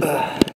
Ugh.